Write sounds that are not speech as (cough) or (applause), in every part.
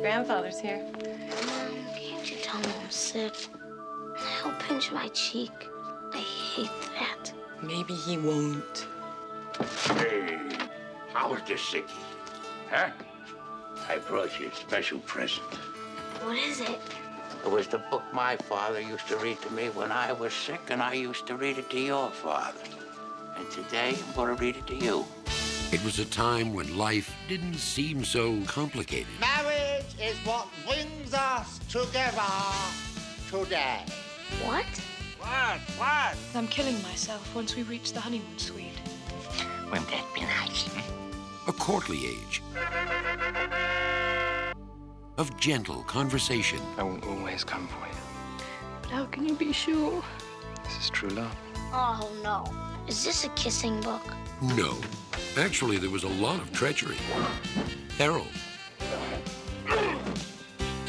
Grandfather's here. Mom, can't you tell me I'm sick? He'll pinch my cheek. I hate that. Maybe he won't. Hey, how's the sickie? Huh? I brought you a special present. What is it? It was the book my father used to read to me when I was sick, and I used to read it to your father. And today, I'm going to read it to you. It was a time when life didn't seem so complicated. Marriage is what brings us together today. What? What? What? I'm killing myself once we reach the honeymoon suite. Wouldn't that be nice? A courtly age of gentle conversation. I will always come for you. But how can you be sure? This is true love. Oh, no. Is this a kissing book? No. Actually, there was a lot of treachery, peril,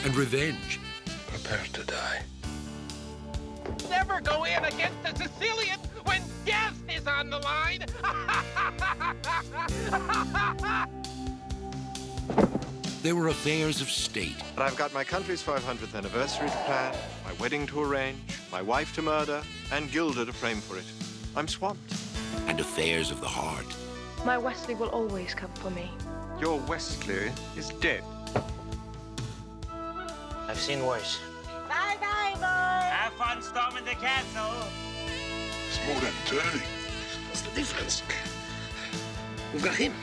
and revenge. Prepare to die. Never go in against a Sicilian when death is on the line. (laughs) There were affairs of state, But I've got my country's 500th anniversary to plan, my wedding to arrange, my wife to murder, and Guilder to frame for it. I'm swamped. and affairs of the heart. My Westley will always come for me. Your Westley is dead. I've seen worse. Bye bye, boy. Have fun storming the castle. It's more than turning. What's the difference? We've got him.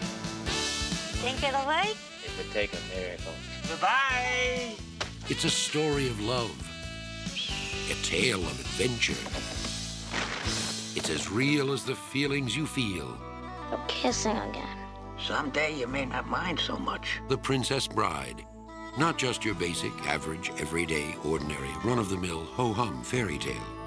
Think it'll work? It would take a miracle. Goodbye. It's a story of love, a tale of adventure. It's as real as the feelings you feel. We're kissing again. Someday you may not mind so much. The Princess Bride. Not just your basic, average, everyday, ordinary, run of the mill, ho hum fairy tale.